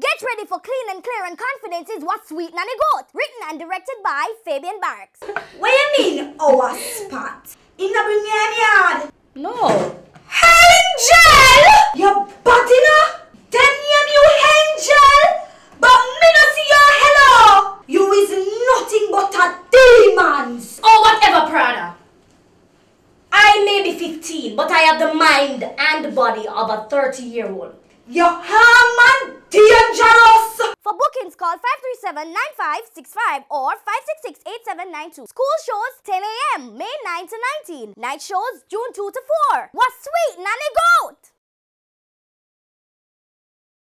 Get ready for clean and clear and confidence is Wah Sweet Nanny Goat. Written and directed by Fabian Barracks. What you mean, oh, our spot? In the bring yard? No. Angel! You battina? Then name you Angel? But me no see your hello! You is nothing but a demons! Or whatever, Prada. I may be 15, but I have the mind and body of a 30 year old. You harm and 537-9565 or 566-8792. School shows 10 a.m. May 9 to 19. Night shows June 2 to 4. What's Sweet Nanny Goat?